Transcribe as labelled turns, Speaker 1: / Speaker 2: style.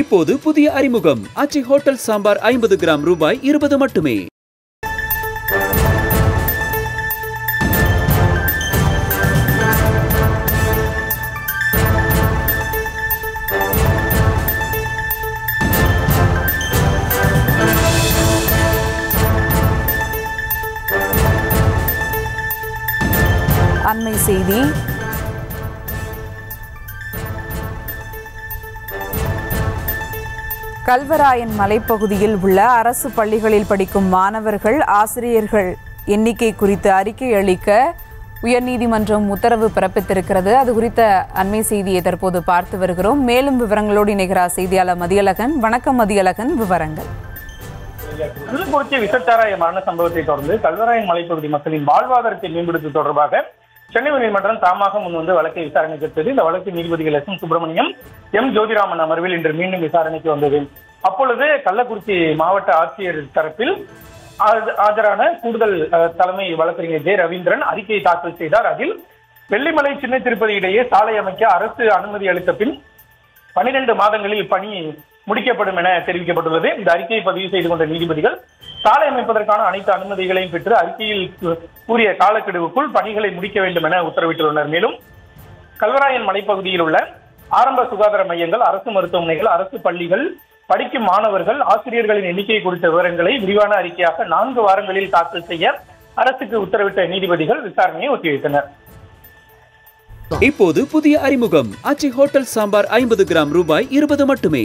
Speaker 1: இப்போது புதிய அறிமுகம். அச்சி ஹோட்டல் சாம்பார் ஐம்பது கிராம் ரூபாய் இருபது மட்டுமே.
Speaker 2: அண்மை செய்தி. கல்வராயன் மலைப்பகுதியில் உள்ள அரசு பள்ளிகளில் படிக்கும் மாணவர்கள் ஆசிரியர்கள் எண்ணிக்கை குறித்து அறிக்கை அளிக்க உயர்நீதிமன்றம் உத்தரவு பிறப்பித்திருக்கிறது. அது குறித்த அண்மை செய்தியை தற்போது பார்த்து வருகிறோம். மேலும் விவரங்களோடு இணைகிறார் செய்தியாளர் மதியழகன். வணக்கம் மதியழகன். விவரங்கள்.
Speaker 3: கள்ளக்குறிச்சி விசச்சாராய மரண சம்பவத்தை தொடர்ந்து கல்வராயன் மலைப்பகுதி மக்களின் வாழ்வாதாரத்தை மேம்படுத்துவது தொடர்பாக சென்னை உயர்நீதிமன்றம் தாமாக முன் வந்து வழக்கை விசாரணைக்கு எடுத்தது. இந்த வழக்கு நீதிபதிகள் S M Subramaniam M Jothiraman அமர்வில் இன்று மீண்டும் விசாரணைக்கு வந்தது. அப்பொழுது கள்ளக்குறிச்சி மாவட்ட ஆட்சியர் தரப்பில் ஆஜ- ஆஜரான கூடுதல் தலைமை வழக்கறிஞர் ஜெ. ரவீந்திரன் அறிக்கையை தாக்கல் செய்தார். அதில் வெள்ளிமலை சின்ன திருப்பதி இடையே சாலை அமைக்க அரசு அனுமதி அளித்த பின் பனிரெண்டு மாதங்களில் பணி முடிக்கப்படும் என தெரிவிக்கப்பட்டுள்ளது. இந்த அறிக்கையை பதிவு செய்து கொண்ட நீதிபதிகள் சாலை அமைப்பதற்கான அனைத்து அனுமதிகளையும் பெற்று அறிக்கையில் கூறிய காலக்கெடுவுக்குள் பணிகளை முடிக்க வேண்டும் என உத்தரவிட்டுள்ளனர். மேலும் கல்வராயன் மலைப்பகுதியில் உள்ள ஆரம்ப சுகாதார மையங்கள் அரசு மருத்துவமனைகள் அரசு பள்ளிகள் படிக்கும் மாணவர்கள் ஆசிரியர்களின் எண்ணிக்கை குறித்த விவரங்களை விரிவான அறிக்கையாக நான்கு வாரங்களில் தாக்கல் செய்ய அரசுக்கு உத்தரவிட்ட நீதிபதிகள் விசாரணையை ஒத்திவைத்தனர்.
Speaker 1: இப்போது புதிய அறிமுகம். அச்சி ஹோட்டல் சாம்பார் ஐம்பது கிராம் ரூபாய் இருபது மட்டுமே.